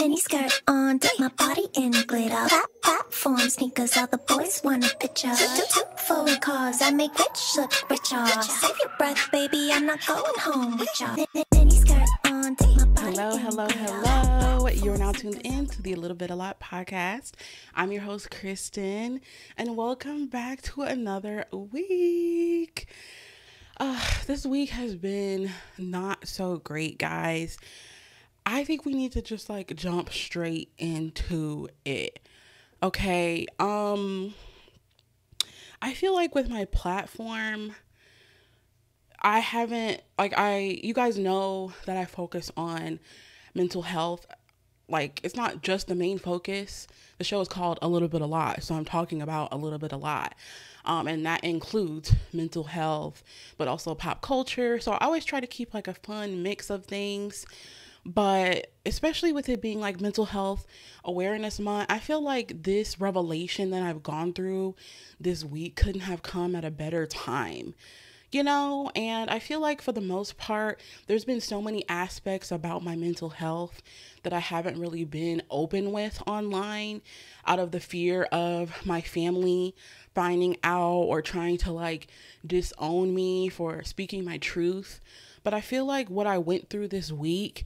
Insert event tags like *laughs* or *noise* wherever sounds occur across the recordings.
mini skirt on, dip my body in glitter. Plat- platform sneakers, all the boys want a picture. Two, two foreign cars, I make rich look richer. Save your breath, baby, I'm not going home with ya. Mini skirt on, dip my body Hello, hello, hello. You're now tuned in to the A Little Bit A Lot podcast. I'm your host, Kristen, and welcome back to another week. Uh, this week has been not so great, guys. I think we need to just like jump straight into it. Okay. Um I feel like with my platform I haven't like I you guys know that I focus on mental health. Like it's not just the main focus. The show is called A Little Bit a Lot, so I'm talking about a little bit a lot. Um, and that includes mental health, but also pop culture. So I always try to keep like a fun mix of things. But especially with it being like mental health awareness month, I feel like this revelation that I've gone through this week couldn't have come at a better time you know? And i feel like for the most part there's been so many aspects about my mental health that i haven't really been open with online out of the fear of my family finding out or trying to like disown me for speaking my truth. But i feel like what i went through this week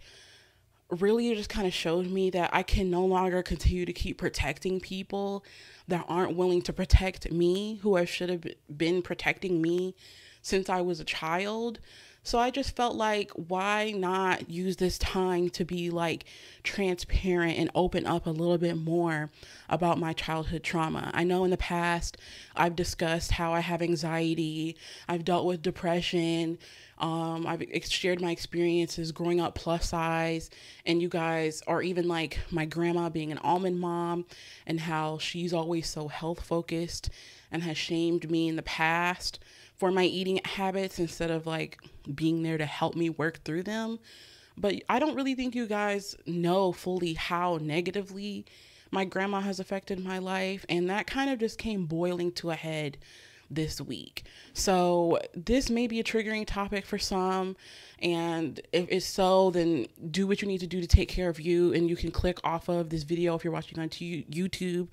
really just kind of showed me that I can no longer continue to keep protecting people that aren't willing to protect me, who I should have been protecting me since I was a child. So I just felt like, why not use this time to be like transparent and open up a little bit more about my childhood trauma? I know in the past I've discussed how I have anxiety, I've dealt with depression, um, I've shared my experiences growing up plus size, and you guys, or even like my grandma being an almond mom, and how she's always so health focused and has shamed me in the past for my eating habits instead of like being there to help me work through them. But I don't really think you guys know fully how negatively my grandma has affected my life, and that kind of just came boiling to a head this week. So, this may be a triggering topic for some. And if it's so, then do what you need to do to take care of you. And you can click off of this video if you're watching on YouTube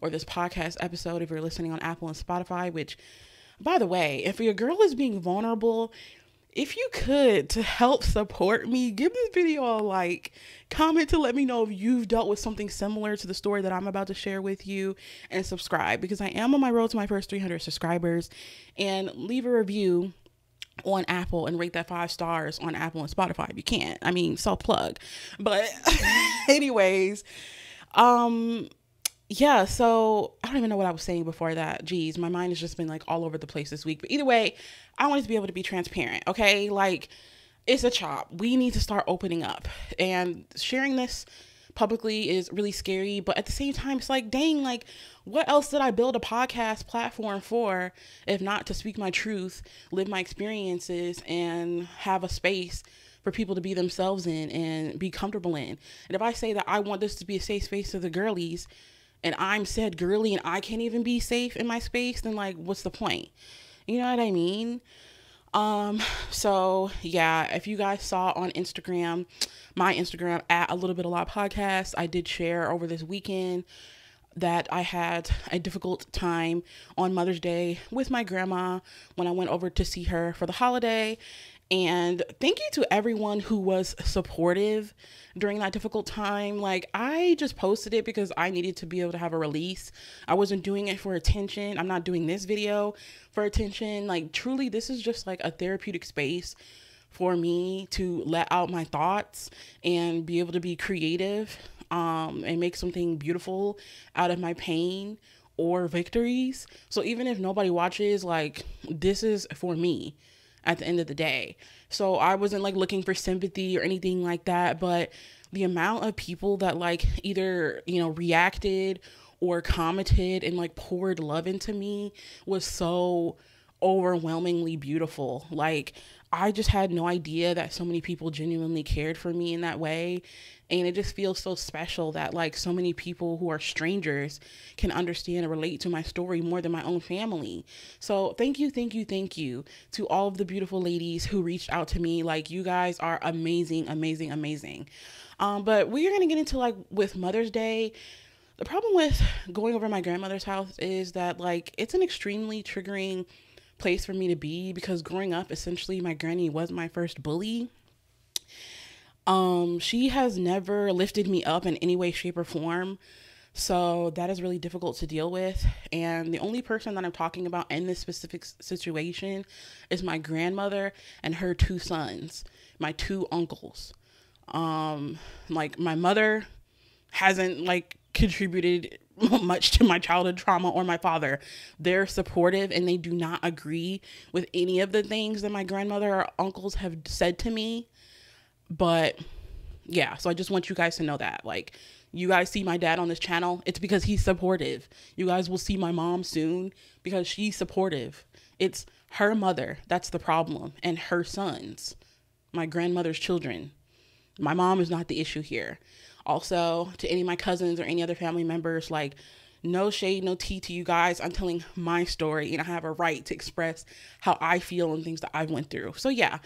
or this podcast episode if you're listening on Apple and Spotify. Which, by the way, if your girl is being vulnerable, if you could to help support me, give this video a like, comment to let me know if you've dealt with something similar to the story that I'm about to share with you, and subscribe because I am on my road to my first 300 subscribers. And leave a review on Apple and rate that five stars on Apple and Spotify if you can't. I mean, self plug. But, *laughs* anyways, um, yeah, so I don't even know what I was saying before that. Geez, my mind has just been like all over the place this week. But either way, I wanted to be able to be transparent, okay? Like, it's a chop. We need to start opening up. And sharing this publicly is really scary. But at the same time, it's like, dang, like, what else did I build a podcast platform for if not to speak my truth, live my experiences, and have a space? for people to be themselves in and be comfortable in. And if I say that I want this to be a safe space for the girlies, and I'm said girly and I can't even be safe in my space, then like what's the point? You know what I mean? Um, so yeah, if you guys saw on Instagram, my Instagram at a little bit a lot podcast, I did share over this weekend that I had a difficult time on Mother's Day with my grandma when I went over to see her for the holiday. And thank you to everyone who was supportive during that difficult time. Like, I just posted it because I needed to be able to have a release. I wasn't doing it for attention. I'm not doing this video for attention. Like, truly, this is just like a therapeutic space for me to let out my thoughts and be able to be creative um, and make something beautiful out of my pain or victories. So even if nobody watches, like this is for me at the end of the day. So I wasn't like looking for sympathy or anything like that, but the amount of people that like either, you know, reacted or commented and like poured love into me was so overwhelmingly beautiful. Like I just had no idea that so many people genuinely cared for me in that way. And it just feels so special that like so many people who are strangers can understand and relate to my story more than my own family. So thank you, thank you, thank you to all of the beautiful ladies who reached out to me. Like you guys are amazing, amazing, amazing. Um, but we're gonna get into like with Mother's Day. The problem with going over my grandmother's house is that like it's an extremely triggering place for me to be because growing up, essentially, my granny was my first bully. Um, she has never lifted me up in any way, shape, or form. So that is really difficult to deal with. And the only person that I'm talking about in this specific situation is my grandmother and her two sons, my two uncles. Um, like my mother hasn't like contributed *laughs* much to my childhood trauma or my father. They're supportive and they do not agree with any of the things that my grandmother or uncles have said to me. But yeah, so I just want you guys to know that. Like, you guys see my dad on this channel, it's because he's supportive. You guys will see my mom soon because she's supportive. It's her mother that's the problem and her sons, my grandmother's children. My mom is not the issue here. Also, to any of my cousins or any other family members, like, no shade, no tea to you guys. I'm telling my story and I have a right to express how I feel and things that I went through. So yeah,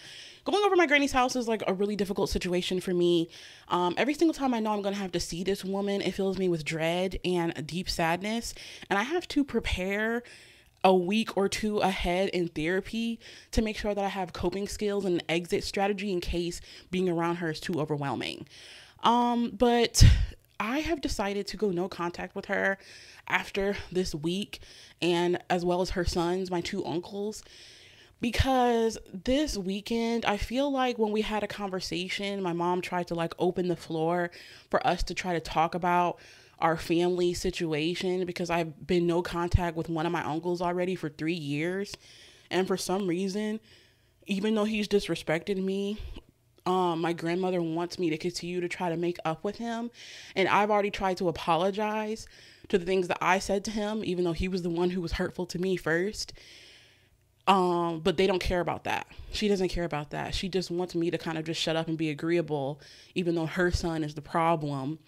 going over my granny's house is like a really difficult situation for me. Um, every single time I know I'm gonna have to see this woman, it fills me with dread and a deep sadness, and I have to prepare a week or two ahead in therapy to make sure that I have coping skills and an exit strategy in case being around her is too overwhelming. Um, but I have decided to go no contact with her after this week and as well as her sons, my two uncles. Because this weekend, I feel like when we had a conversation, my mom tried to like open the floor for us to try to talk about our family situation because I've been no contact with one of my uncles already for three years. And for some reason, even though he's disrespected me um, my grandmother wants me to continue to try to make up with him. And I've already tried to apologize to the things that I said to him, even though he was the one who was hurtful to me first. Um, but they don't care about that. She doesn't care about that. She just wants me to kind of just shut up and be agreeable, even though her son is the problem.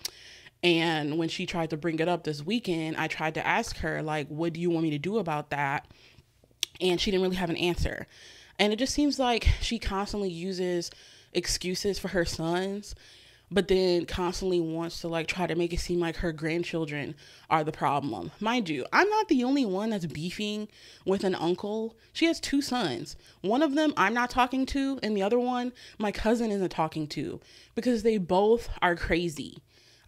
And when she tried to bring it up this weekend, I tried to ask her, like, what do you want me to do about that? And she didn't really have an answer. And it just seems like she constantly uses excuses for her sons but then constantly wants to like try to make it seem like her grandchildren are the problem. Mind you, I'm not the only one that's beefing with an uncle. She has two sons. One of them I'm not talking to, and the other one my cousin isn't talking to because they both are crazy.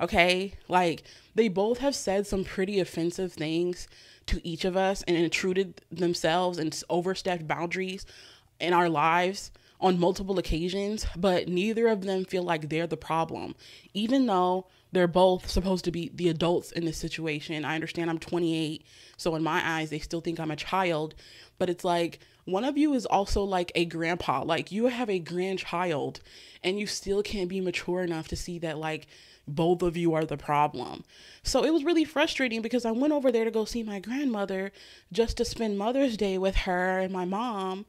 Okay? Like they both have said some pretty offensive things to each of us and intruded themselves and overstepped boundaries in our lives on multiple occasions, but neither of them feel like they're the problem. Even though they're both supposed to be the adults in this situation. I understand I'm 28, so in my eyes, they still think I'm a child, but it's like one of you is also like a grandpa. Like you have a grandchild, and you still can't be mature enough to see that, like, both of you are the problem. So it was really frustrating because I went over there to go see my grandmother just to spend Mother's Day with her and my mom.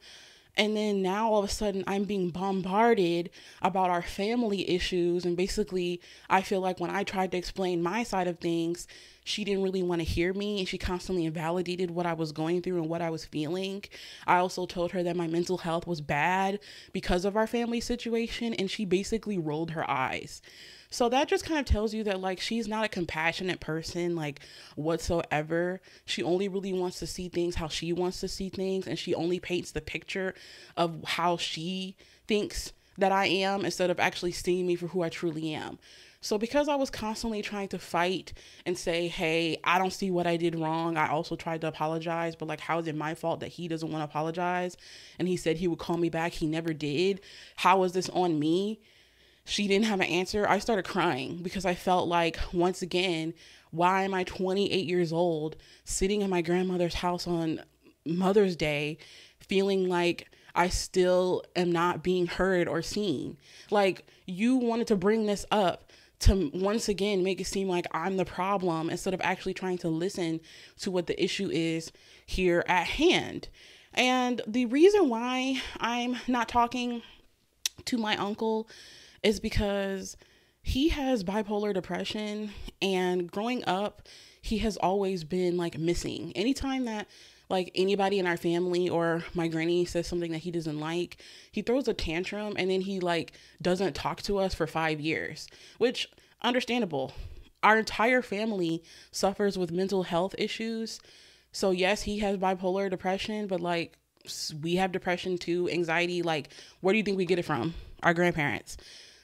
And then now all of a sudden I'm being bombarded about our family issues. And basically, I feel like when I tried to explain my side of things, she didn't really want to hear me and she constantly invalidated what I was going through and what I was feeling. I also told her that my mental health was bad because of our family situation and she basically rolled her eyes. So that just kind of tells you that like she's not a compassionate person like whatsoever. She only really wants to see things how she wants to see things and she only paints the picture of how she thinks that I am instead of actually seeing me for who I truly am. So because I was constantly trying to fight and say, "Hey, I don't see what I did wrong." I also tried to apologize, but like how is it my fault that he doesn't want to apologize? And he said he would call me back. He never did. How is this on me? she didn't have an answer, I started crying because I felt like, once again, why am I 28 years old sitting in my grandmother's house on Mother's Day feeling like I still am not being heard or seen? Like, you wanted to bring this up to once again make it seem like I'm the problem instead of actually trying to listen to what the issue is here at hand. And the reason why I'm not talking to my uncle is because he has bipolar depression and growing up he has always been like missing anytime that like anybody in our family or my granny says something that he doesn't like, he throws a tantrum and then he like doesn't talk to us for 5 years, which understandable. Our entire family suffers with mental health issues. So yes, he has bipolar depression, but like we have depression too, anxiety, like where do you think we get it from? Our grandparents.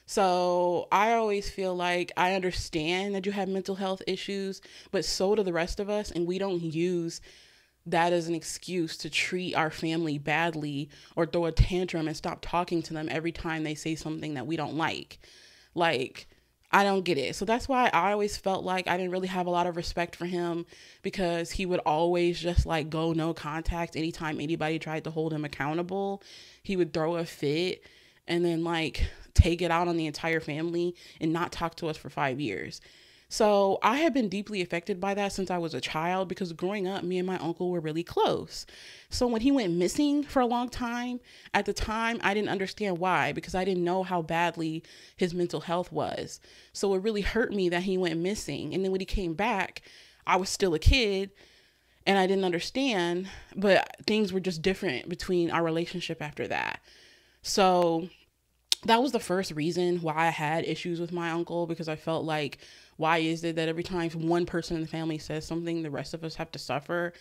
So I always feel like I understand that you have mental health issues, but so do the rest of us, and we don't use that as an excuse to treat our family badly or throw a tantrum and stop talking to them every time they say something that we don't like. Like, I don't get it. So that's why I always felt like I didn't really have a lot of respect for him because he would always just like go no contact anytime anybody tried to hold him accountable. He would throw a fit and then like take it out on the entire family and not talk to us for 5 years. So I have been deeply affected by that since I was a child because growing up, me and my uncle were really close. So when he went missing for a long time, at the time, I didn't understand why because I didn't know how badly his mental health was. So it really hurt me that he went missing. And then when he came back, I was still a kid and I didn't understand, but things were just different between our relationship after that. So that was the first reason why I had issues with my uncle because I felt like why is it that every time one person in the family says something, the rest of us have to suffer?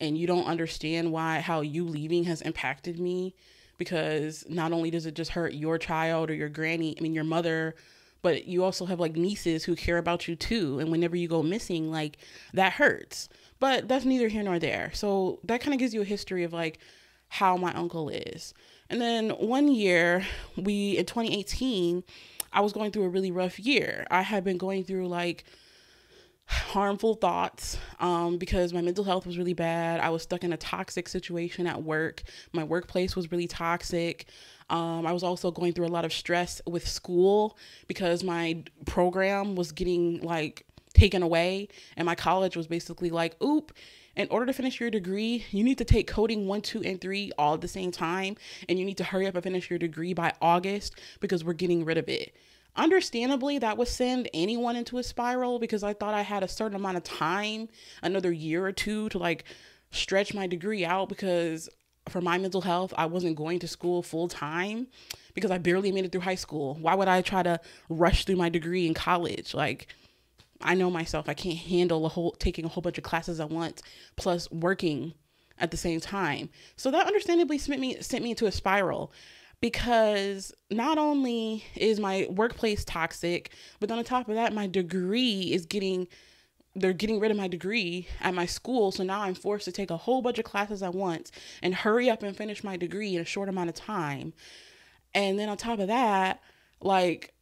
And you don't understand why how you leaving has impacted me because not only does it just hurt your child or your granny, I mean your mother, but you also have like nieces who care about you too. And whenever you go missing, like that hurts. But that's neither here nor there. So that kind of gives you a history of like how my uncle is. And then one year, we in 2018, I was going through a really rough year. I had been going through like harmful thoughts um, because my mental health was really bad. I was stuck in a toxic situation at work. My workplace was really toxic. Um, I was also going through a lot of stress with school because my program was getting like taken away, and my college was basically like, oop, in order to finish your degree, you need to take coding one, two, and three all at the same time. And you need to hurry up and finish your degree by August because we're getting rid of it. Understandably, that would send anyone into a spiral because I thought I had a certain amount of time, another year or two, to like stretch my degree out because for my mental health, I wasn't going to school full time because I barely made it through high school. Why would I try to rush through my degree in college? Like, I know myself. I can't handle a whole taking a whole bunch of classes at once, plus working at the same time. So that understandably sent me sent me into a spiral because not only is my workplace toxic, but on top of that, my degree is getting they're getting rid of my degree at my school. So now I'm forced to take a whole bunch of classes at once and hurry up and finish my degree in a short amount of time. And then on top of that, like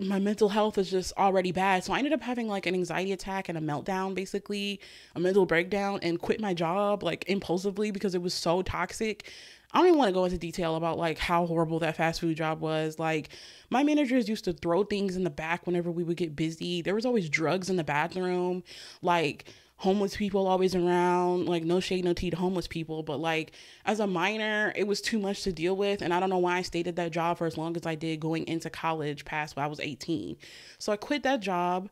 my mental health is just already bad. So I ended up having like an anxiety attack and a meltdown, basically, a mental breakdown, and quit my job like impulsively because it was so toxic. I don't even want to go into detail about like how horrible that fast food job was. Like my managers used to throw things in the back whenever we would get busy. There was always drugs in the bathroom. Like homeless people always around like no shade no tea to homeless people but like as a minor it was too much to deal with and i don't know why i stayed at that job for as long as i did going into college past when i was 18 so i quit that job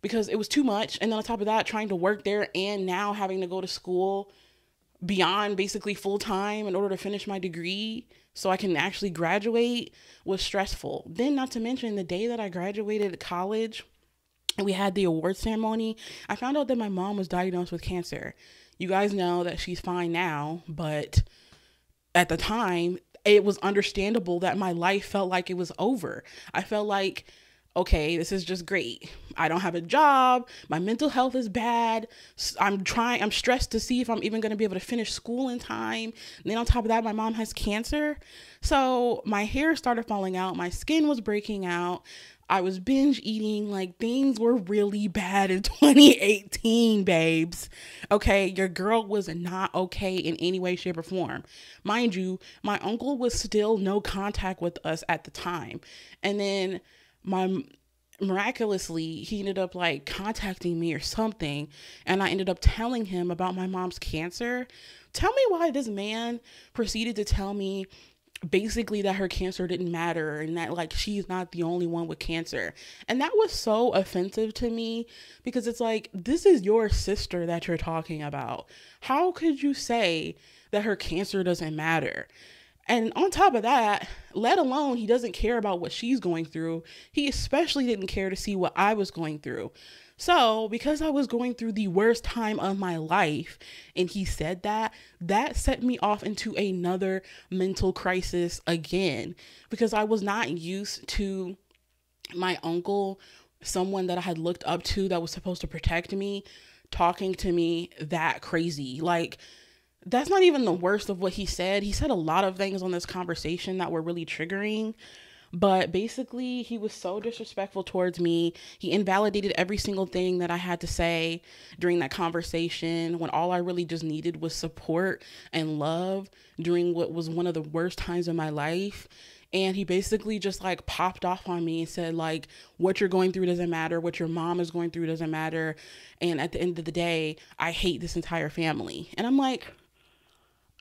because it was too much and then on top of that trying to work there and now having to go to school beyond basically full time in order to finish my degree so I can actually graduate was stressful. Then, not to mention, the day that I graduated college, we had the award ceremony, I found out that my mom was diagnosed with cancer. You guys know that she's fine now, but at the time, it was understandable that my life felt like it was over. I felt like, okay, this is just great. I don't have a job. My mental health is bad. I'm trying, I'm stressed to see if I'm even going to be able to finish school in time. And then on top of that, my mom has cancer. So my hair started falling out. My skin was breaking out. I was binge eating. Like things were really bad in *laughs* 2018, babes. Okay, your girl was not okay in any way, shape, or form. Mind you, my uncle was still no contact with us at the time. And then my miraculously he ended up like contacting me or something and i ended up telling him about my mom's cancer tell me why this man proceeded to tell me basically that her cancer didn't matter and that like she's not the only one with cancer. And that was so offensive to me because it's like this is your sister that you're talking about. How could you say that her cancer doesn't matter? And on top of that, let alone he doesn't care about what she's going through, he especially didn't care to see what I was going through. So, because I was going through the worst time of my life and he said that, that set me off into another mental crisis again because I was not used to my uncle, someone that I had looked up to that was supposed to protect me, talking to me that crazy. Like, that's not even the worst of what he said. He said a lot of things on this conversation that were really triggering. But basically, he was so disrespectful towards me. He invalidated every single thing that I had to say during that conversation when all I really just needed was support and love during what was one of the worst times of my life. And he basically just like popped off on me and said like what you're going through doesn't matter. What your mom is going through doesn't matter. And at the end of the day i hate this entire family. And i'm like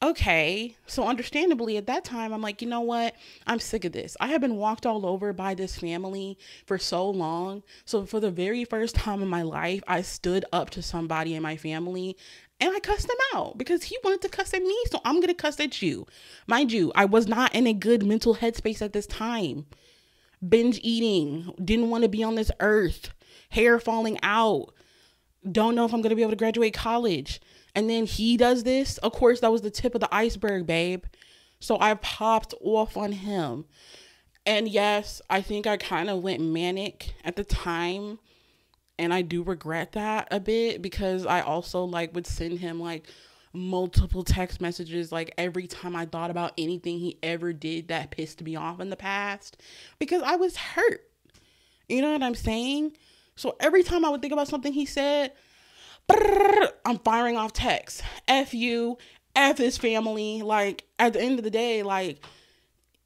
okay. So, understandably, at that time, I'm like, you know what? I'm sick of this. I have been walked all over by this family for so long. So, for the very first time in my life, I stood up to somebody in my family and I cussed him out because he wanted to cuss at me. So, I'm going to cuss at you. Mind you, I was not in a good mental headspace at this time. Binge eating, didn't want to be on this earth, hair falling out, don't know if I'm going to be able to graduate college and then he does this. Of course, that was the tip of the iceberg, babe. So I popped off on him. And yes, I think I kind of went manic at the time. And I do regret that a bit because I also like would send him like multiple text messages like every time I thought about anything he ever did that pissed me off in the past because I was hurt. You know what I'm saying? So every time I would think about something he said, I'm firing off texts. F you, F his family. Like, at the end of the day, like,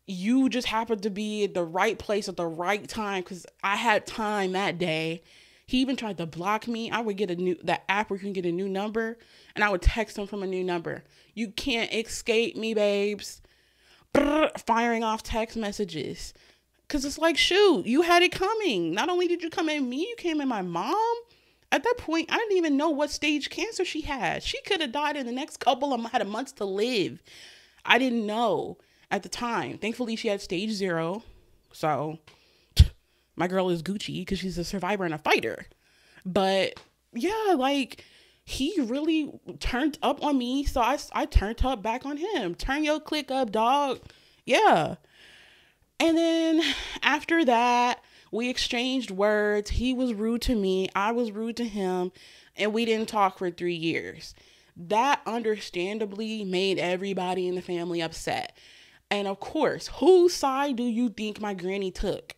you just happened to be at the right place at the right time because I had time that day. He even tried to block me. I would get a new that app where you can get a new number, and I would text him from a new number. You can't escape me, babes. Firing off text messages. Cause it's like, shoot, you had it coming. Not only did you come at me, you came at my mom at that point, I didn't even know what stage cancer she had. She could have died in the next couple of had months to live. I didn't know at the time. Thankfully, she had stage zero. So *sniffs* my girl is Gucci because she's a survivor and a fighter. But yeah, like he really turned up on me. So I, I turned up back on him. Turn your click up, dog. Yeah. And then *sighs* after that, we exchanged words. He was rude to me, I was rude to him, and we didn't talk for three years. That understandably made everybody in the family upset. And of course, whose side do you think my granny took?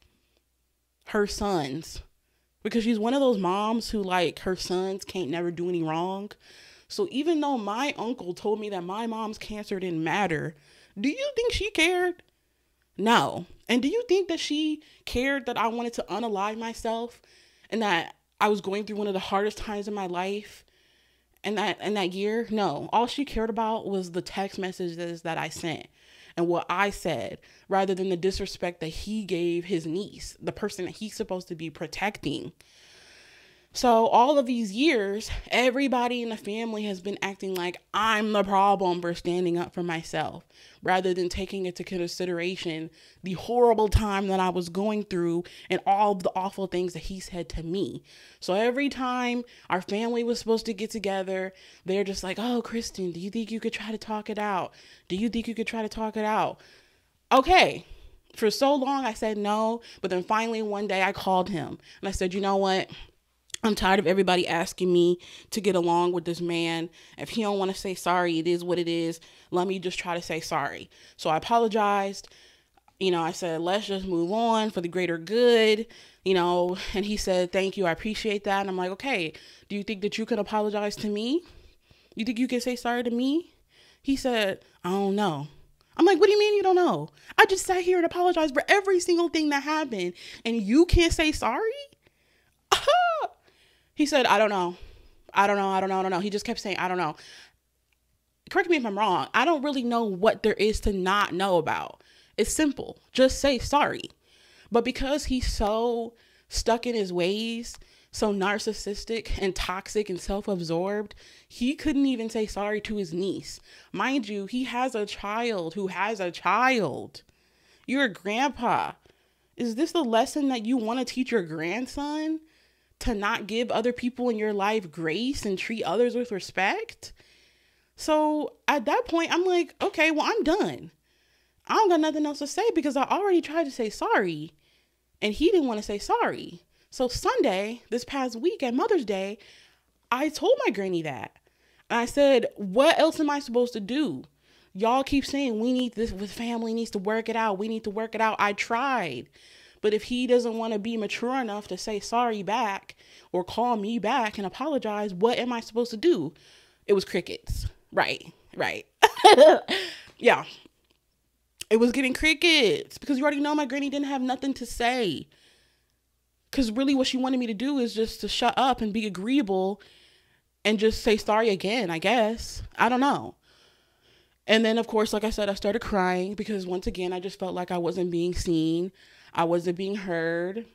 Her son's. Because she's one of those moms who, like, her sons can't never do any wrong. So even though my uncle told me that my mom's cancer didn't matter, do you think she cared? No. And do you think that she cared that I wanted to unalive myself and that I was going through one of the hardest times in my life and that in that year? No. All she cared about was the text messages that I sent and what I said rather than the disrespect that he gave his niece, the person that he's supposed to be protecting. So, all of these years, everybody in the family has been acting like I'm the problem for standing up for myself rather than taking into consideration the horrible time that I was going through and all the awful things that he said to me. So, every time our family was supposed to get together, they're just like, Oh, Kristen, do you think you could try to talk it out? Do you think you could try to talk it out? Okay. For so long, I said no, but then finally one day I called him and I said, You know what? I'm tired of everybody asking me to get along with this man. If he don't want to say sorry, it is what it is. Let me just try to say sorry. So I apologized. You know, I said, let's just move on for the greater good, you know, and he said, thank you, I appreciate that. And I'm like, okay, do you think that you could apologize to me? You think you can say sorry to me? He said, I don't know. I'm like, what do you mean you don't know? I just sat here and apologized for every single thing that happened, and you can't say sorry? *laughs* Oh, He said, I don't know. I don't know. I don't know. I don't know. He just kept saying, I don't know. correct me if I'm wrong, I don't really know what there is to not know about. It's simple. Just say sorry. But because he's so stuck in his ways, so narcissistic and toxic and self absorbed, he couldn't even say sorry to his niece. Mind you, he has a child who has a child. You're a grandpa. Is this the lesson that you want to teach your grandson? To not give other people in your life grace and treat others with respect? So at that point, I'm like, okay, well, I'm done. I don't got nothing else to say because I already tried to say sorry and he didn't want to say sorry. So Sunday, this past week at Mother's Day, I told my granny that. And I said, What else am I supposed to do? Y'all keep saying we need this with family needs to work it out. We need to work it out. I tried. But if he doesn't want to be mature enough to say sorry back or call me back and apologize, what am I supposed to do? It was crickets. Right, right. *laughs* yeah. It was getting crickets because you already know my granny didn't have nothing to say. Because really, what she wanted me to do is just to shut up and be agreeable and just say sorry again, I guess. I don't know. And then, of course, like I said, I started crying because once again, I just felt like I wasn't being seen, I wasn't being heard.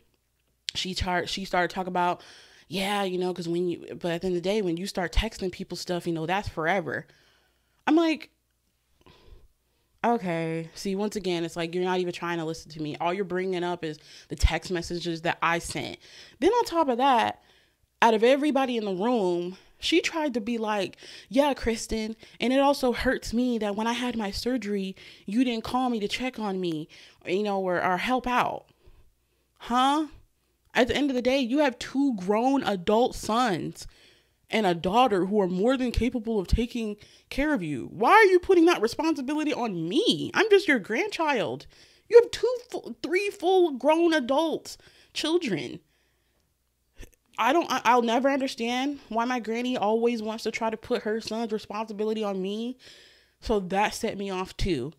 She chart, she started talking about, yeah, you know, because when you, but at the end of the day, when you start texting people stuff, you know, that's forever. I'm like, okay. See, once again, it's like you're not even trying to listen to me. All you're bringing up is the text messages that I sent. Then on top of that, out of everybody in the room, she tried to be like, Yeah, Kristen, and it also hurts me that when I had my surgery, you didn't call me to check on me, you know, or, or help out. Huh? At the end of the day, you have two grown adult sons and a daughter who are more than capable of taking care of you. Why are you putting that responsibility on me? I'm just your grandchild. You have two, three full grown adults, children. I don't, I, will never understand why my granny always wants to try to put her son's responsibility on me. So that set me off too.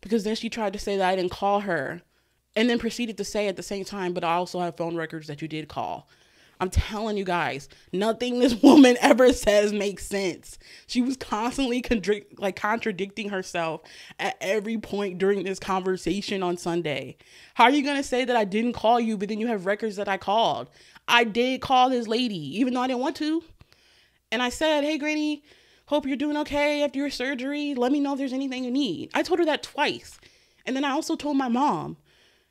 Because then she tried to say that I didn't call her and then proceeded to say at the same time, but I also have phone records that you did call. I'm telling you guys, nothing this *laughs* woman ever says makes sense. She was constantly contra- like contradicting herself at every point during this conversation on Sunday. How are you going to say that I didn't call you, but then you have records that I called? I did call this lady, even though I didn't want to. And I said, Hey, Granny, hope you're doing okay after your surgery. Let me know if there's anything you need. I told her that twice. And then I also told my mom,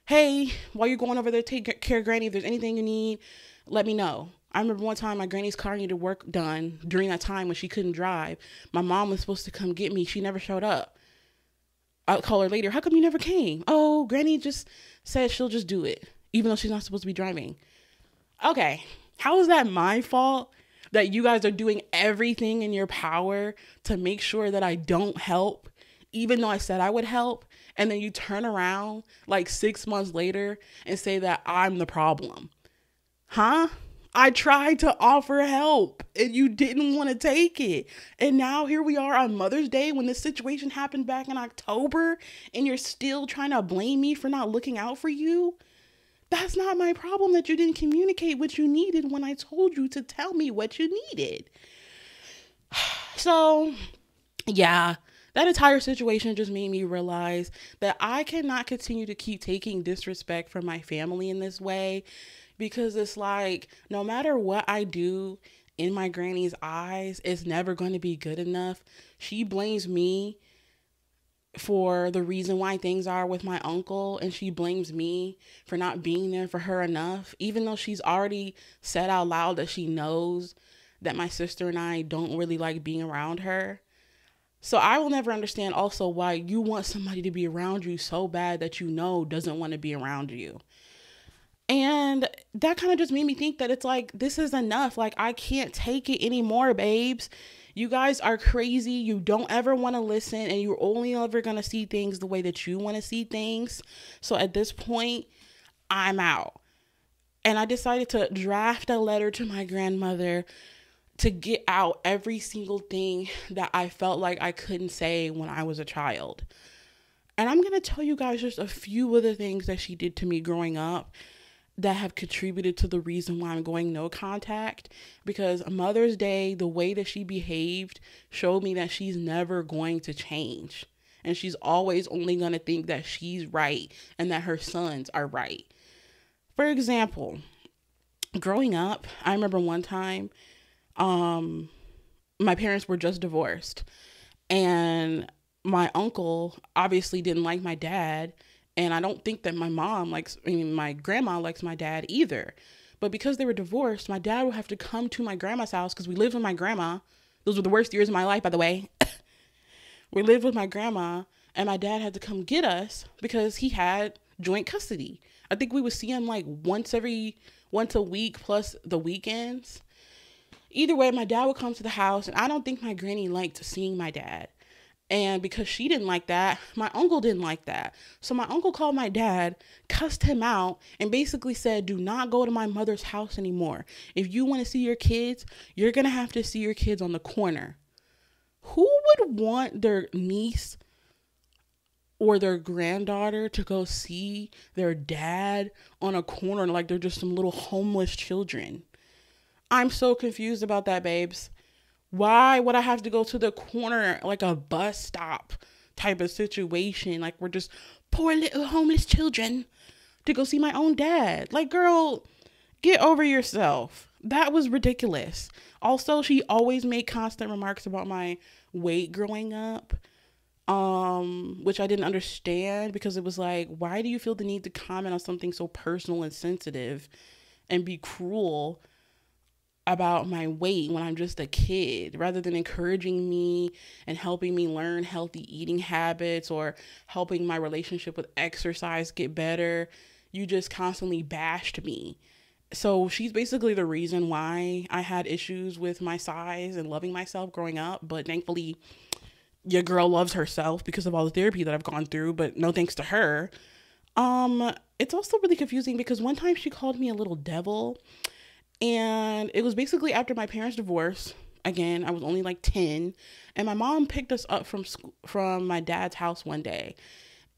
Hey, while you're going over there, take care Granny. If there's anything you need, let me know. I remember one time my granny's car needed work done during that time when she couldn't drive. My mom was supposed to come get me. She never showed up. I'll call her later. How come you never came? Oh, granny just said she'll just do it, even though she's not supposed to be driving. Okay, how is that my fault that you guys are doing everything in your power to make sure that I don't help, even though I said I would help? And then you turn around like six months later and say that I'm the problem. Huh? I tried to offer help and you didn't want to take it. And now here we are on Mother's Day when this situation happened back in October and you're still trying to blame me for not looking out for you. That's not my problem that you didn't communicate what you needed when I told you to tell me what you needed. *sighs* So, yeah, that entire situation just made me realize that I cannot continue to keep taking disrespect from my family in this way because it's like no matter what I do in my granny's eyes, it's never going to be good enough. She blames me for the reason why things are with my uncle and she blames me for not being there for her enough even though she's already said out loud that she knows that my sister and I don't really like being around her. So I will never understand also why you want somebody to be around you so bad that you know doesn't want to be around you. And that kind of just made me think that it's like, this is enough. Like, I can't take it anymore, babes. You guys are crazy. You don't ever want to listen, and you're only ever going to see things the way that you want to see things. So at this point, I'm out. And I decided to draft a letter to my grandmother to get out every single thing that I felt like I couldn't say when I was a child. And I'm going to tell you guys just a few of the things that she did to me growing up that have contributed to the reason why I'm going no contact because Mother's Day, the way that she behaved showed me that she's never going to change. And she's always only going to think that she's right and that her sons are right. For example, growing up, I remember one time um my parents were just divorced and my uncle obviously didn't like my dad and I don't think that my mom likes, I mean, my grandma likes my dad either. But because they were divorced, my dad would have to come to my grandma's house because we lived with my grandma. Those were the worst years of my life, by the way. *laughs* we lived with my grandma, and my dad had to come get us because he had joint custody. I think we would see him like once every once a week plus the weekends. Either way, my dad would come to the house, and I don't think my granny liked seeing my dad. And because she didn't like that, my uncle didn't like that. So my uncle called my dad, cussed him out, and basically said, Do not go to my mother's house anymore. If you want to see your kids, you're going to have to see your kids on the corner. Who would want their niece or their granddaughter to go see their dad on a corner like they're just some little homeless children? I'm so confused about that, babes. Why would I have to go to the corner like a bus stop type of situation? Like we're just poor little homeless children to go see my own dad. Like, girl, get over yourself. That was ridiculous. Also, she always made constant remarks about my weight growing up. Um, which I didn't understand because it was like, why do you feel the need to comment on something so personal and sensitive and be cruel about my weight when I'm just a kid rather than encouraging me and helping me learn healthy eating habits or helping my relationship with exercise get better. You just constantly bashed me. So she's basically the reason why I had issues with my size and loving myself growing up. But thankfully, your girl loves herself because of all the therapy that I've gone through, but no thanks to her. Um, it's also really confusing because one time she called me a little devil and it was basically after my parents' divorce. Again, I was only like 10, and my mom picked us up from from my dad's house one day.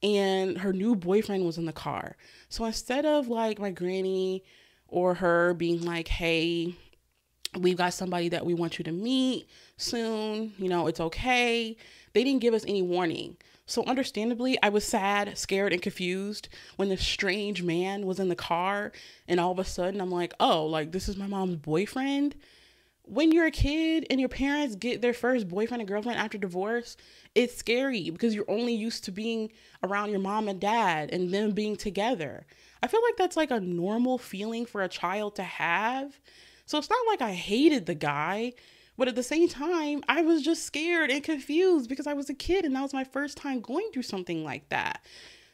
And her new boyfriend was in the car. So instead of like my granny or her being like, "Hey, we've got somebody that we want you to meet soon, you know, it's okay." They didn't give us any warning. So, understandably, I was sad, scared, and confused when this strange man was in the car. And all of a sudden, I'm like, oh, like this is my mom's boyfriend. When you're a kid and your parents get their first boyfriend and girlfriend after divorce, it's scary because you're only used to being around your mom and dad and them being together. I feel like that's like a normal feeling for a child to have. So, it's not like I hated the guy but at the same time, I was just scared and confused because I was a kid and that was my first time going through something like that.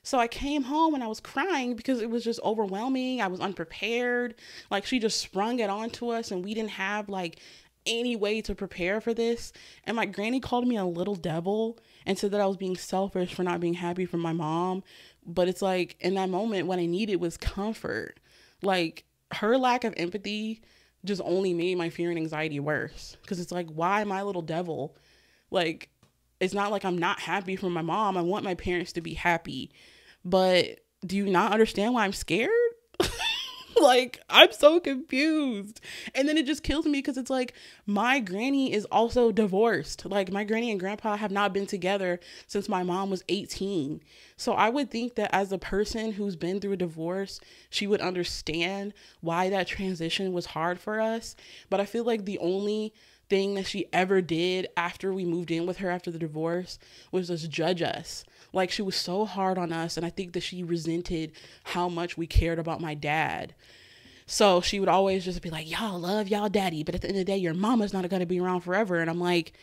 So I came home and I was crying because it was just overwhelming. I was unprepared. Like she just sprung it onto us and we didn't have like any way to prepare for this. And my granny called me a little devil and said that I was being selfish for not being happy for my mom. But it's like in that moment, what I needed was comfort. Like her lack of empathy just only made my fear and anxiety worse. Because it's like, why my little devil? Like, it's not like I'm not happy for my mom. I want my parents to be happy. But do you not understand why I'm scared? *laughs* *laughs* like I'm so confused. And then it just kills me because it's like my granny is also divorced. Like my granny and grandpa have not been together since my mom was 18. So I would think that as a person who's been through a divorce, she would understand why that transition was hard for us. But I feel like the only thing that she ever did after we moved in with her after the divorce was just judge us. Like she was so hard on us and I think that she resented how much we cared about my dad. So she would always just be like, "Y'all love y'all daddy, but at the end of the day, your mama's not going to be around forever." And I'm like,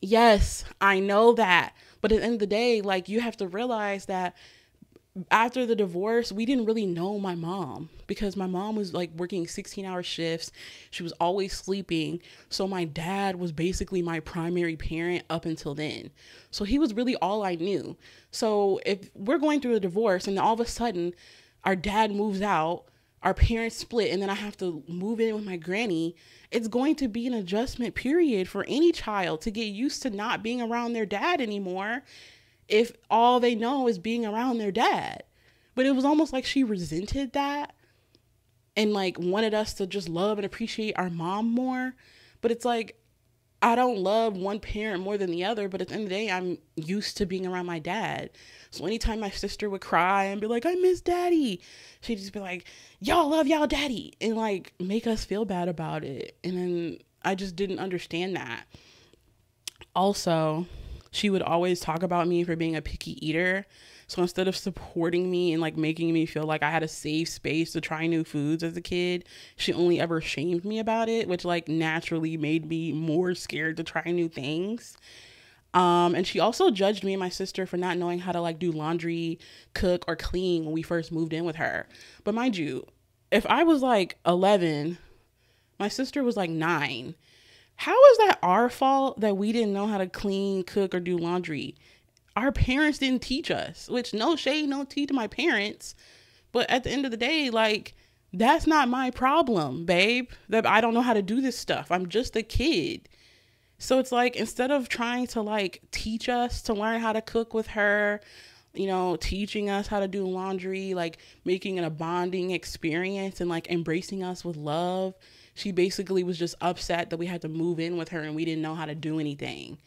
"Yes, I know that." But at the end of the day, like you have to realize that after the divorce, we didn't really know my mom because my mom was like working 16 hour shifts. She was always sleeping. So my dad was basically my primary parent up until then. So he was really all I knew. So if we're going through a divorce and all of a sudden our dad moves out, our parents split, and then I have to move in with my granny, it's going to be an adjustment period for any child to get used to not being around their dad anymore if all they know is being around their dad. But it was almost like she resented that. and like wanted us to just love and appreciate our mom more. But it's like I don't love one parent more than the other, but at the end of the day, I'm used to being around my dad. So anytime my sister would cry and be like, I miss daddy, she'd just be like, Y'all love y'all daddy, and like make us feel bad about it. And then I just didn't understand that. Also, she would always talk about me for being a picky eater. So instead of supporting me and like making me feel like I had a safe space to try new foods as a kid, she only ever shamed me about it, which like naturally made me more scared to try new things. Um, and she also judged me and my sister for not knowing how to like do laundry, cook, or clean when we first moved in with her. But mind you, if I was like 11, my sister was like nine. How is that our fault that we didn't know how to clean, cook, or do laundry? our parents didn't teach us, which no shade, no tea to my parents. But at the end of the day, like, that's not my problem, babe. That I don't know how to do this stuff. I'm just a kid. So it's like instead of trying to like teach us to learn how to cook with her, you know, teaching us how to do laundry, like making it a bonding experience and like embracing us with love, she basically was just upset that we had to move in with her and we didn't know how to do anything.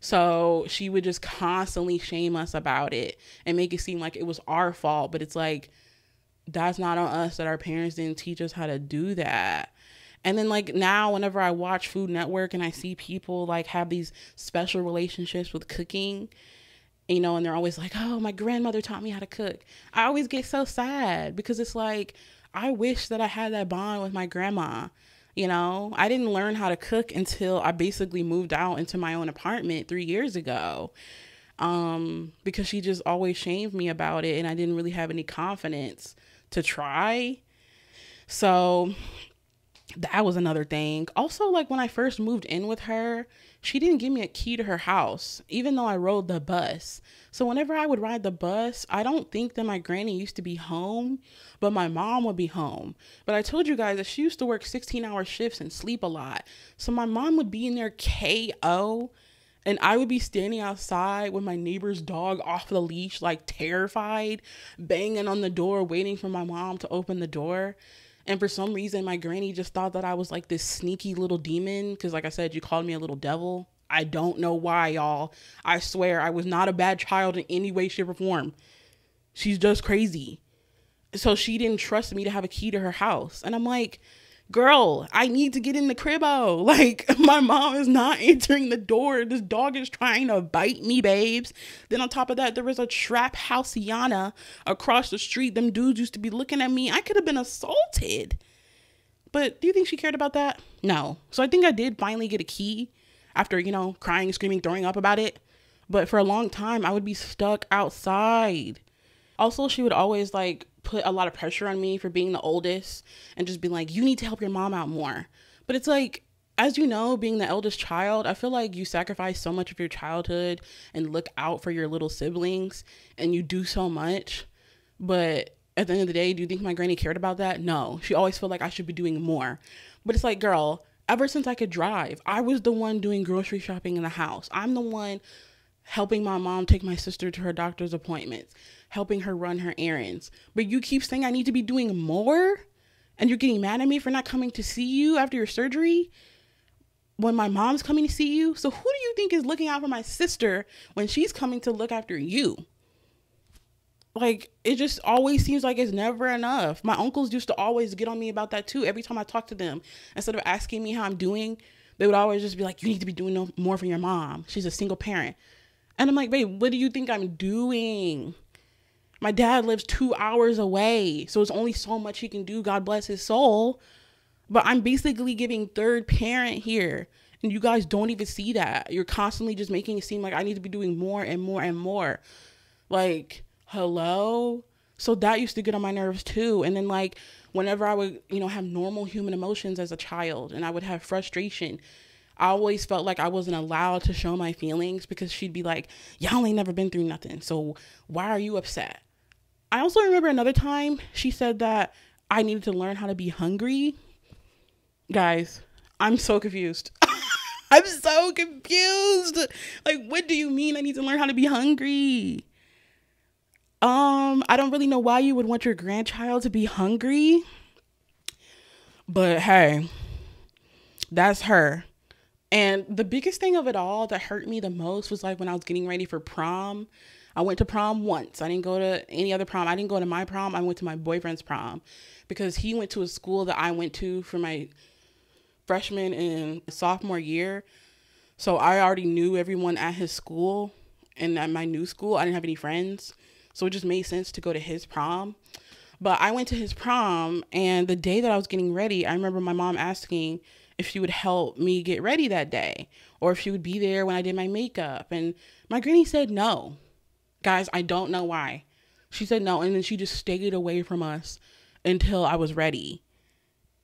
So she would just constantly shame us about it and make it seem like it was our fault. But it's like, that's not on us that our parents didn't teach us how to do that. And then like now whenever I watch Food Network and I see people like have these special relationships with cooking, you know, and they're always like, "Oh, my grandmother taught me how to cook." I always get so sad because it's like I wish that I had that bond with my grandma. You know, I didn't learn how to cook until I basically moved out into my own apartment three years ago. Um, because she just always shamed me about it and I didn't really have any confidence to try. So that was another thing. Also, like when I first moved in with her, she didn't give me a key to her house, even though I rode the bus. So whenever I would ride the bus, I don't think that my granny used to be home, but my mom would be home. But I told you guys that she used to work 16 hour shifts and sleep a lot. So my mom would be in there KO and I would be standing outside with my neighbor's dog off the leash, like terrified, banging on the door, waiting for my mom to open the door. And for some reason, my granny just thought that I was like this sneaky little demon. Cause, like I said, you called me a little devil. I don't know why, y'all. I swear I was not a bad child in any way, shape, or form. She's just crazy. So she didn't trust me to have a key to her house. And I'm like, girl, I need to get in the cribbo. *laughs* Like, my mom is not *laughs* entering the door. This dog is trying to bite me, babes. Then on top of that, there was a trap houseiana across the street. Them dudes used to be looking at me. I could have been assaulted. But do you think she cared about that? No. So I think I did finally get a key after, you know, crying, screaming, throwing up about it. But for a long time, I would be stuck outside. Also, she would always like put a lot of pressure on me for being the oldest and just being like, you need to help your mom out more. But it's like, as you know, being the eldest child, I feel like you sacrifice so much of your childhood and look out for your little siblings and you do so much. But at the end of the day, do you think my granny cared about that? No. She always felt like I should be doing more. But it's like, girl, ever since I could drive, I was the one doing grocery shopping in the house. I'm the one helping my mom take my sister to her doctor's appointments, helping her run her errands. But you keep saying I need to be doing more? And you're getting mad at me for not coming to see you after your surgery when my mom's coming to see you? So who do you think is looking out for my sister when she's coming to look after you? Like it just always seems like it's never enough. My uncles used to always get on me about that too. Every time I talk to them, instead of asking me how I'm doing, they would always just be like, "You need to be doing more for your mom. She's a single parent." And I'm like, babe, what do you think I'm doing? My dad lives two hours away, so it's only so much he can do. God bless his soul. But I'm basically giving third parent here. And you guys don't even see that. You're constantly just making it seem like I need to be doing more and more and more. Like, hello? So that used to get on my nerves too. And then, like, whenever I would, you know, have normal human emotions as a child and I would have frustration, I always felt like I wasn't allowed to show my feelings because she'd be like, Y'all ain't never been through nothing. So why are you upset? I also remember another time she said that I needed to learn how to be hungry. Guys, I'm so confused. *laughs* I'm so confused. Like, what do you mean I need to learn how to be hungry? Um, I don't really know why you would want your grandchild to be hungry. But hey, that's her. And the biggest thing of it all that hurt me the most was like when I was getting ready for prom. I went to prom once. I didn't go to any other prom. I didn't go to my prom. I went to my boyfriend's prom because he went to a school that I went to for my freshman and sophomore year. So I already knew everyone at his school and at my new school. I didn't have any friends. So it just made sense to go to his prom. But I went to his prom and the day that I was getting ready, I remember my mom asking, if she would help me get ready that day or if she would be there when I did my makeup. And my granny said no. Guys, I don't know why. She said no. And then she just stayed away from us until I was ready.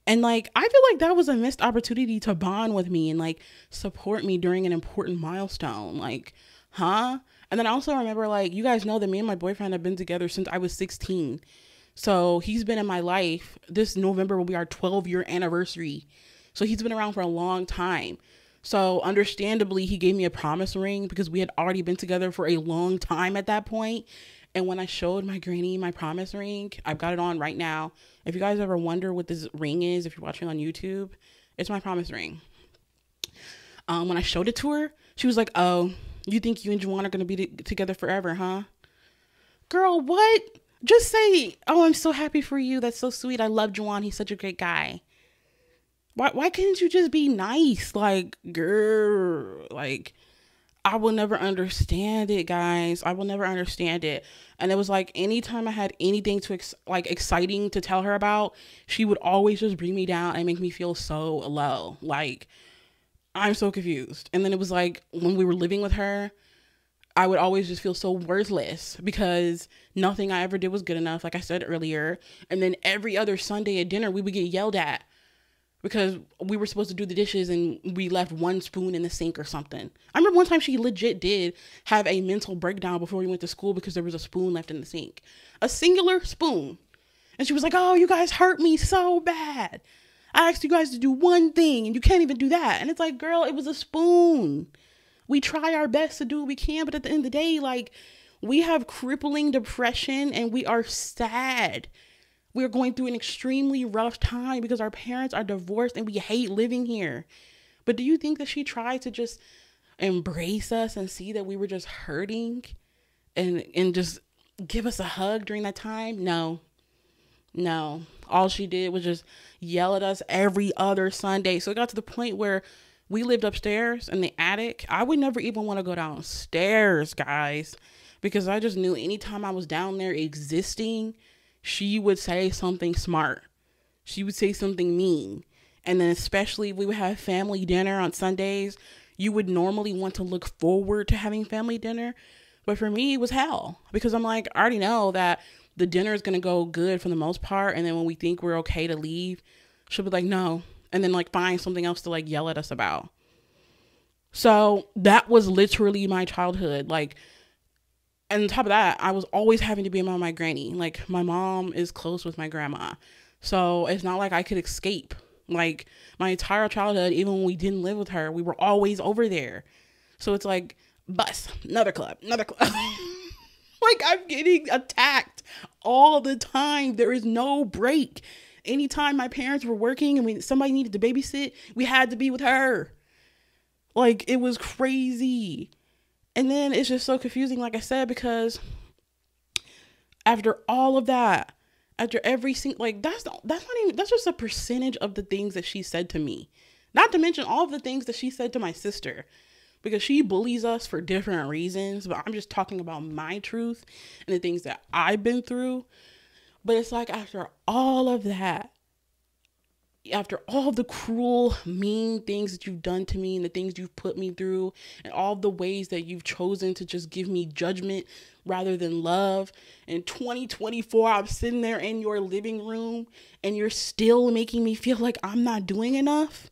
And like, I feel like that was a missed opportunity to bond with me and like support me during an important milestone. Like, huh? And then I also remember, like, you guys know that me and my boyfriend have been together since I was 16. So he's been in my life. This November will be our 12 year anniversary. So he's been around for a long time. So understandably, he gave me a promise ring because we had already been together for a long time at that point. And when I showed my granny my promise ring, I've got it on right now. If you guys ever wonder what this ring is, if you're watching on YouTube, it's my promise ring. Um, when I showed it to her, she was like, "Oh, you think you and Juwan are gonna be t- together forever, huh?" Girl, what? Just say, "Oh, I'm so happy for you. That's so sweet. I love Juwan. He's such a great guy." Why why can't you just be nice? Like, girl, like I will never understand it, guys. I will never understand it. And it was like anytime I had anything to ex- like exciting to tell her about, she would always just bring me down and make me feel so low. Like I'm so confused. And then it was like when we were living with her, I would always just feel so worthless because nothing I ever did was good enough, like I said earlier. And then every other Sunday at dinner, we would get yelled at because we were supposed to do the dishes and we left one spoon in the sink or something. I remember one time she legit did have a mental breakdown before we went to school because there was a spoon left in the sink. A singular spoon. And she was like, Oh, you guys hurt me so bad. I asked you guys to do one thing and you can't even do that. And it's like, girl, it was a spoon. We try our best to do what we can, but at the end of the day, like, we have crippling depression and we are sad we're going through an extremely rough time because our parents are divorced and we hate living here. But do you think that she tried to just embrace us and see that we were just hurting and and just give us a hug during that time? No. No. All she did was just yell at us every other Sunday. So it got to the point where we lived upstairs in the attic. I would never even want to go downstairs, guys, because I just knew anytime I was down there existing, she would say something smart. She would say something mean. And then, especially if we would have family dinner on Sundays, you would normally want to look forward to having family dinner. But for me, it was hell because I'm like, I already know that the dinner is going to go good for the most part. And then when we think we're okay to leave, she'll be like, no. And then, like, find something else to like yell at us about. So that was literally my childhood. Like, and on top of that, I was always having to be around my granny. Like my mom is close with my grandma. So it's not like I could escape. Like my entire childhood, even when we didn't live with her, we were always over there. So it's like bus, another club, another club. *laughs* like I'm getting attacked all the time. There is no break. Anytime my parents were working and we somebody needed to babysit, we had to be with her. Like it was crazy. And then it's just so confusing, like I said, because after all of that, after every single like that's not, that's not even that's just a percentage of the things that she said to me. Not to mention all of the things that she said to my sister. Because she bullies us for different reasons, but I'm just talking about my truth and the things that I've been through. But it's like after all of that, after all the cruel, mean things that you've done to me and the things you've put me through, and all the ways that you've chosen to just give me judgment rather than love. In 2024, I'm sitting there in your living room and you're still making me feel like I'm not doing enough.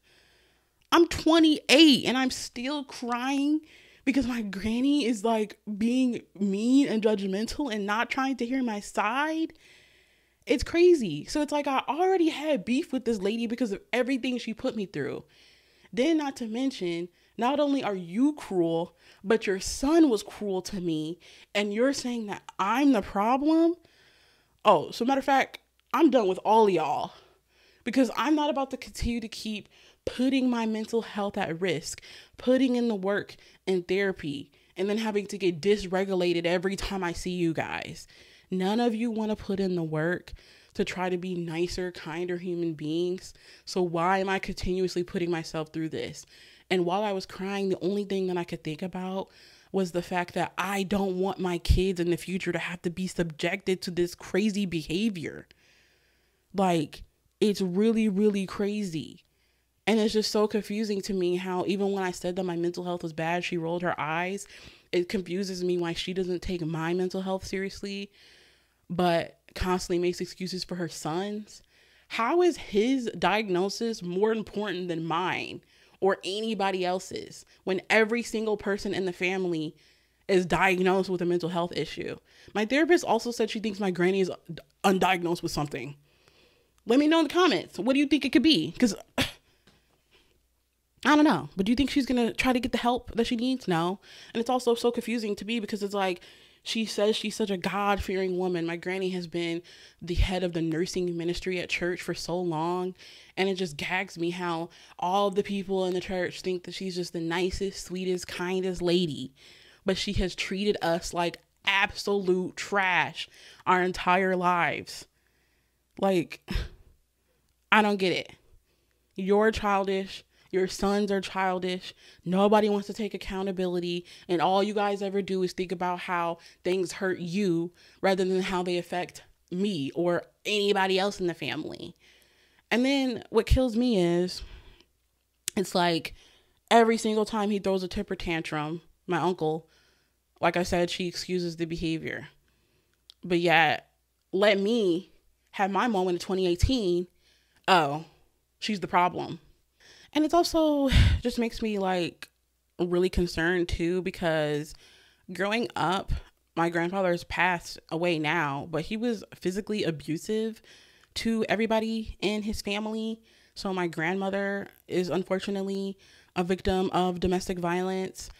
I'm 28 and I'm still crying because my granny is like being mean and judgmental and not trying to hear my side. It's crazy. So it's like I already had beef with this lady because of everything she put me through. Then, not to mention, not only are you cruel, but your son was cruel to me, and you're saying that I'm the problem. Oh, so matter of fact, I'm done with all y'all because I'm not about to continue to keep putting my mental health at risk, putting in the work in therapy, and then having to get dysregulated every time I see you guys. None of you want to put in the work to try to be nicer, kinder human beings. So why am I continuously putting myself through this? And while I was crying, the only thing that I could think about was the fact that I don't want my kids in the future to have to be subjected to this crazy behavior. Like, it's really, really crazy. And it's just so confusing to me how, even when I said that my mental health was bad, she rolled her eyes. It confuses me why she doesn't take my mental health seriously, but constantly makes excuses for her sons. How is his diagnosis more important than mine or anybody else's when every single person in the family is diagnosed with a mental health issue? My therapist also said she thinks my granny is undiagnosed with something. Let me know in the comments. What do you think it could be? Because I don't know. But do you think she's going to try to get the help that she needs? No. And it's also so confusing to me because it's like she says she's such a God fearing woman. My granny has been the head of the nursing ministry at church for so long. And it just gags me how all the people in the church think that she's just the nicest, sweetest, kindest lady. But she has treated us like absolute trash our entire lives. Like, *sighs* I don't get it. You're childish your sons are childish. Nobody wants to take accountability. And all you guys ever do is think about how things hurt you rather than how they affect me or anybody else in the family. And then what kills me is it's like every single time he throws a temper tantrum, my uncle, like I said, she excuses the behavior. But yet, let me have my moment in 2018. Oh, she's the problem. And it's also *sighs* just makes me like really concerned too because growing up, my grandfather's passed away now, but he was physically abusive to everybody in his family. So my grandmother is unfortunately a victim of domestic violence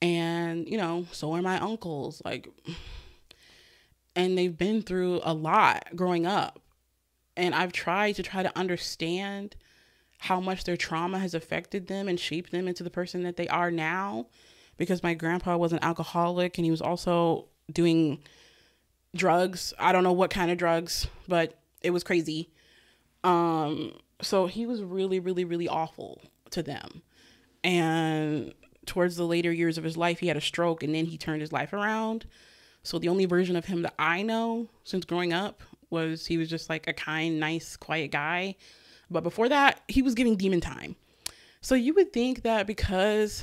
and, you know, so are my uncles like *sighs* and they've been through a lot growing up. And I've tried to try to understand how much their trauma has affected them and shaped them into the person that they are now. Because my grandpa was an alcoholic and he was also doing drugs. I don't know what kind of drugs, but it was crazy. Um, so he was really, really, really awful to them. And towards the later years of his life, he had a stroke and then he turned his life around. So the only version of him that I know since growing up was he was just like a kind, nice, quiet guy but before that, he was giving demon time. So you would think that because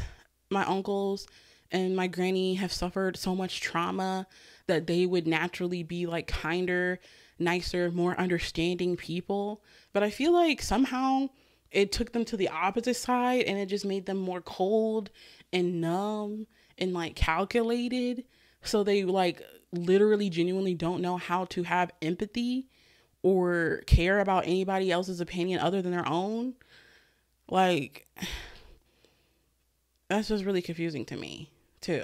my uncles and my granny have suffered so much trauma that they would naturally be like kinder, nicer, more understanding people. But I feel like somehow it took them to the opposite side and it just made them more cold and numb and like calculated. So they like literally genuinely don't know how to have empathy or care about anybody else's opinion other than their own, like *sighs* that's just really confusing to me too.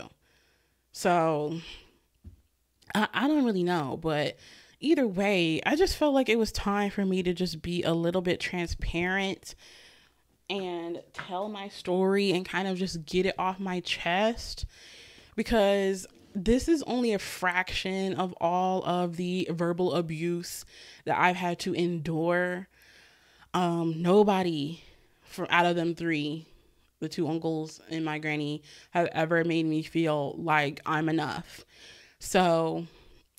So I, I don't really know, but either way, I just felt like it was time for me to just be a little bit transparent and tell my story and kind of just get it off my chest because this is only a fraction of all of the verbal abuse that I've had to endure. Um, nobody from out of them three, the two uncles and my granny, have ever made me feel like I'm enough. So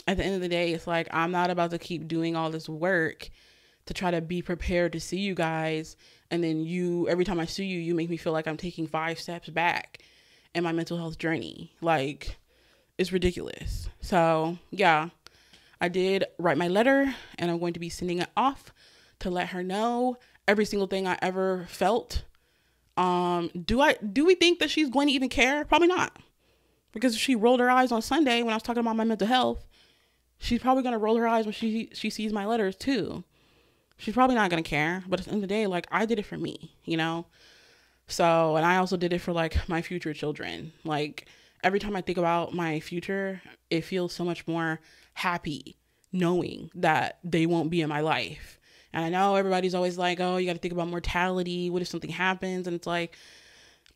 at the end of the day, it's like I'm not about to keep doing all this work to try to be prepared to see you guys. And then you, every time I see you, you make me feel like I'm taking five steps back in my mental health journey. Like, it's ridiculous. So, yeah, I did write my letter and I'm going to be sending it off to let her know every single thing I ever felt. Um, do I do we think that she's going to even care? Probably not. Because she rolled her eyes on Sunday when I was talking about my mental health, she's probably gonna roll her eyes when she she sees my letters too. She's probably not gonna care. But at the end of the day, like I did it for me, you know? So and I also did it for like my future children. Like every time I think about my future, it feels so much more happy knowing that they won't be in my life And I know everybody's always like, oh, you got to think about mortality. What if something happens? And it's like,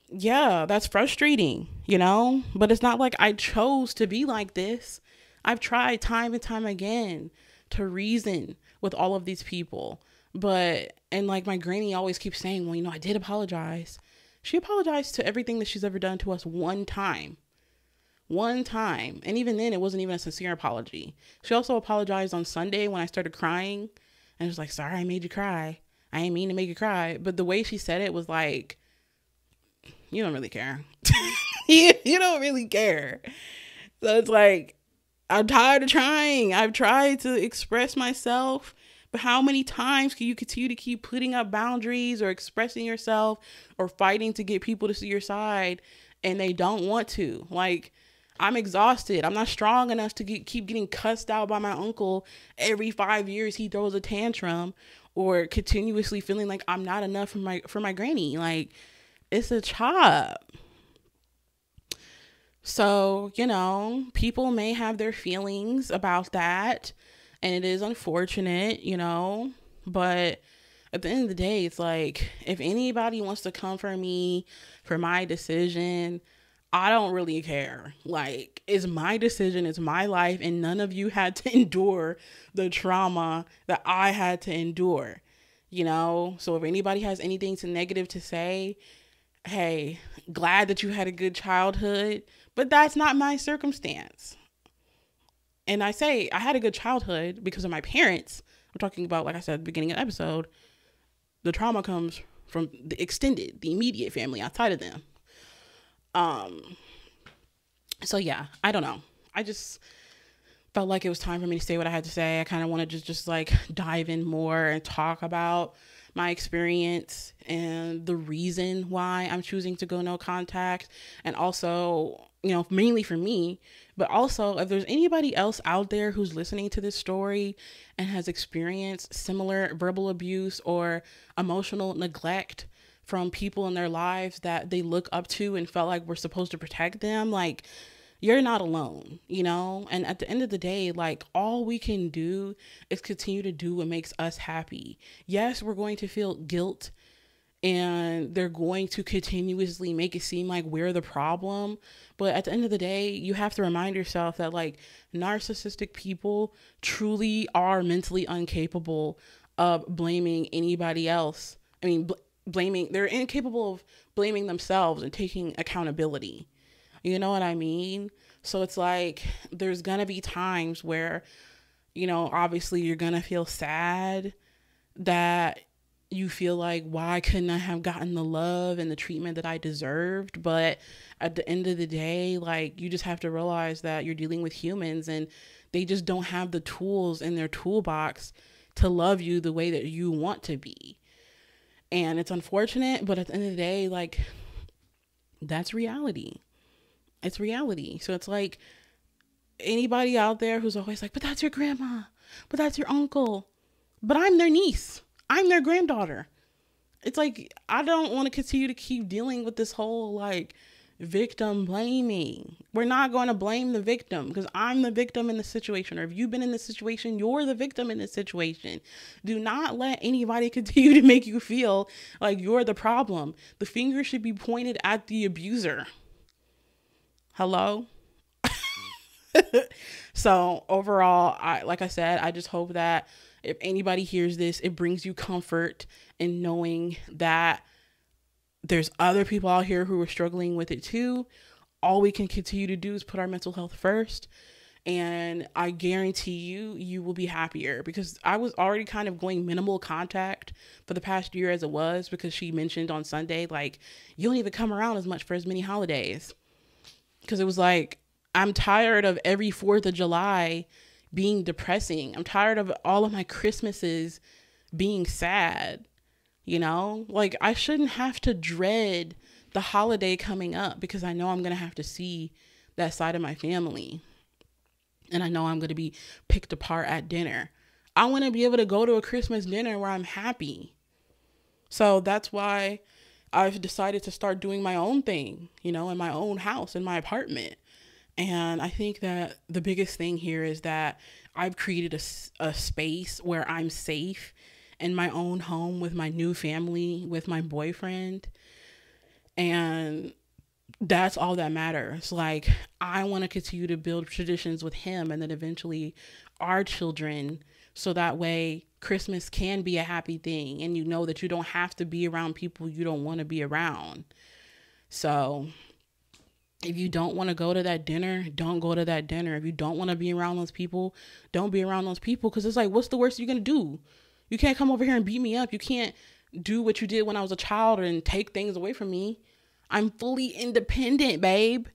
yeah, that's frustrating, you know? But it's not like I chose to be like this. I've tried time and time again to reason with all of these people. But, and like my granny always keeps saying, well, you know, I did apologize. She apologized to everything that she's ever done to us one time. One time. And even then, it wasn't even a sincere apology. She also apologized on Sunday when I started crying. And was like, sorry, I made you cry. I ain't mean to make you cry. But the way she said it was like, you don't really care. *laughs* you, you don't really care. So it's like, I'm tired of trying. I've tried to express myself, but how many times can you continue to keep putting up boundaries or expressing yourself or fighting to get people to see your side and they don't want to? Like, I'm exhausted. I'm not strong enough to get, keep getting cussed out by my uncle every five years. He throws a tantrum, or continuously feeling like I'm not enough for my for my granny. Like, it's a job. So, you know, people may have their feelings about that, and it is unfortunate, you know, but at the end of the day, it's like if anybody wants to come for me for my decision, I don't really care. Like, it's my decision, it's my life, and none of you had *laughs* to endure the trauma that I had to endure, you know? So, if anybody has anything to negative to say, hey, glad that you had a good childhood, but that's not my circumstance. And I say I had a good childhood because of my parents. I'm talking about, like I said at the beginning of the episode, the trauma comes from the extended, the immediate family outside of them. Um so yeah, I don't know. I just felt like it was time for me to say what I had to say. I kind of want to just just like dive in more and talk about my experience and the reason why I'm choosing to go no contact and also you know, mainly for me, but also if there's anybody else out there who's listening to this story and has experienced similar verbal abuse or emotional neglect from people in their lives that they look up to and felt like we're supposed to protect them, like you're not alone, you know? And at the end of the day, like all we can do is continue to do what makes us happy. Yes, we're going to feel guilt and they're going to continuously make it seem like we're the problem. But at the end of the day, you have to remind yourself that like narcissistic people truly are mentally incapable of blaming anybody else. I mean, bl- blaming, they're incapable of blaming themselves and taking accountability. You know what I mean? So it's like there's to be times where, you know, obviously you're to feel sad that you feel like why couldn't I have gotten the love and the treatment that I deserved? But at the end of the day, like you just have to realize that you're dealing with humans and they just don't have the tools in their toolbox to love you the way that you want to be. And it's unfortunate, but at the end of the day, like that's reality. It's reality. So it's like anybody out there who's always like, but that's your grandma, but that's your uncle, but I'm their niece I'm their granddaughter. It's like I don't want to continue to keep dealing with this whole like victim blaming. We're not going to blame the victim because I'm the victim in the situation. Or if you've been in this situation, you're the victim in this situation. Do not let anybody *laughs* continue to make you feel like you're the problem. The finger should be pointed at the abuser. Hello? *laughs* so overall, I like I said, I just hope that if anybody hears this, it brings you comfort in knowing that there's other people out here who are struggling with it too. All we can continue to do is put our mental health first. And I guarantee you, you will be happier because I was already kind of going minimal contact for the past year as it was because she mentioned on Sunday, like, you don't even come around as much for as many holidays. Because it was like, I'm tired of every 4th of July being depressing. I'm tired of all of my Christmases being sad. You know, like I shouldn't have to dread the holiday coming up because I know I'm going to have to see that side of my family. And I know I'm going to be picked apart at dinner. I want to be able to go to a Christmas dinner where I'm happy. So that's why I've decided to start doing my own thing, you know, in my own house, in my apartment. And I think that the biggest thing here is that I've created a, a space where I'm safe in my own home with my new family, with my boyfriend. And that's all that matters. Like, I want to continue to build traditions with him and then eventually our children so that way Christmas can be a happy thing and you know that you don't have to be around people you don't want to be around. So, if you don't want to go to that dinner, don't go to that dinner. If you don't want to be around those people, don't be around those people because it's like, what's the worst you're going to do? You can't come over here and beat me up. You can't do what you did when I was a child and take things away from me. I'm fully independent, babe.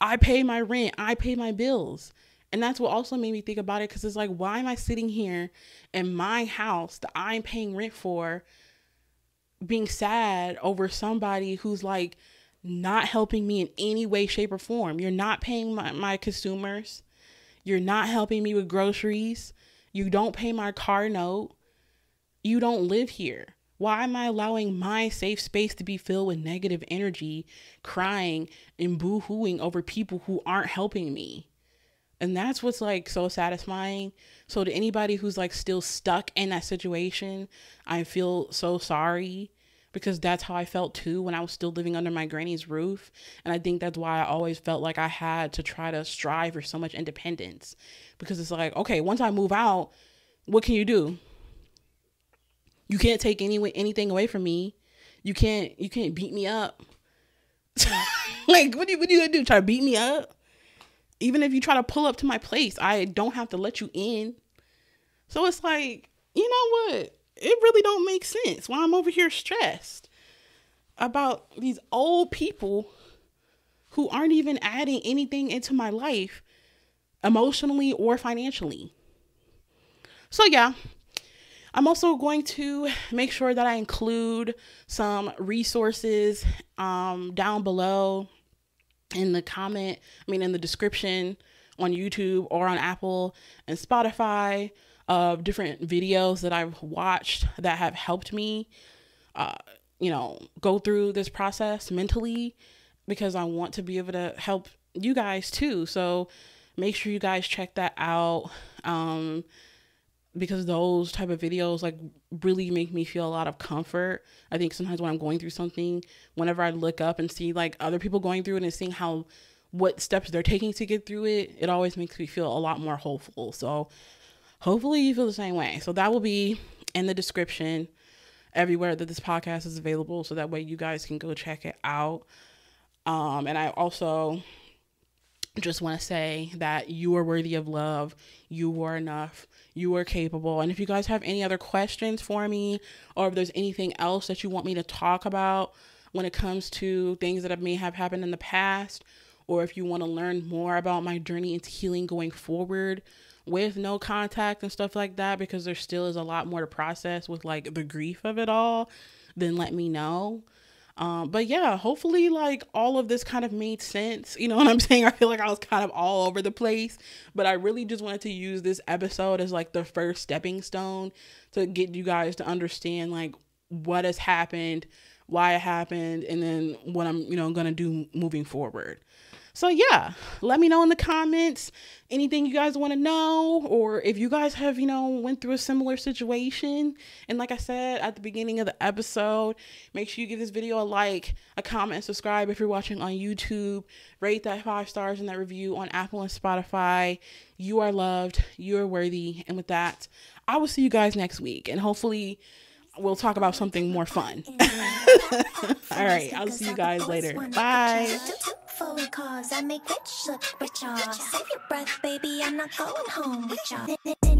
I pay my rent, I pay my bills. And that's what also made me think about it because it's like, why am I sitting here in my house that I'm paying rent for, being sad over somebody who's like not helping me in any way, shape, or form? You're not paying my, my consumers, you're not helping me with groceries, you don't pay my car note, you don't live here. Why am I allowing my safe space to be filled with negative energy, crying and boo hooing over people who aren't helping me? And that's what's like so satisfying. So, to anybody who's like still stuck in that situation, I feel so sorry because that's how I felt too when I was still living under my granny's roof. And I think that's why I always felt like I had to try to strive for so much independence because it's like, okay, once I move out, what can you do? You can't take any anything away from me. You can't you can't beat me up. *laughs* like what are you what are you gonna do? Try to beat me up? Even if you try to pull up to my place, I don't have to let you in. So it's like, you know what? It really don't make sense why I'm over here stressed about these old people who aren't even adding anything into my life emotionally or financially. So yeah, I'm also going to make sure that I include some resources um, down below in the comment, I mean, in the description on YouTube or on Apple and Spotify of different videos that I've watched that have helped me, uh, you know, go through this process mentally because I want to be able to help you guys too. So make sure you guys check that out. Um, because those type of videos like really make me feel a lot of comfort. I think sometimes when I'm going through something, whenever I look up and see like other people going through it and seeing how what steps they're taking to get through it, it always makes me feel a lot more hopeful. So hopefully you feel the same way. So that will be in the description everywhere that this podcast is available so that way you guys can go check it out. Um and I also just want to say that you are worthy of love. You are enough. You are capable. And if you guys have any other questions for me, or if there's anything else that you want me to talk about when it comes to things that may have happened in the past, or if you want to learn more about my journey into healing going forward with no contact and stuff like that, because there still is a lot more to process with like the grief of it all, then let me know. Um, but yeah, hopefully, like all of this kind of made sense. You know what I'm *laughs* saying? I feel like I was kind of all over the place, but I really just wanted to use this episode as like the first stepping stone to get you guys to understand like what has happened, why it happened, and then what I'm, you know, gonna do moving forward. So yeah, let me know in the comments anything you guys want to know or if you guys have, you know, went through a similar situation. And like I said at the beginning of the episode, make sure you give this video a like, a comment, and subscribe if you're watching on YouTube. Rate that 5 stars in that review on Apple and Spotify. You are loved, you are worthy. And with that, I will see you guys next week and hopefully we'll talk about something more fun. *laughs* Mm-hmm. All right, I'll see you guys later. Bye foreign cars. I make rich look richer. Save your breath, baby. I'm not going home with y'all.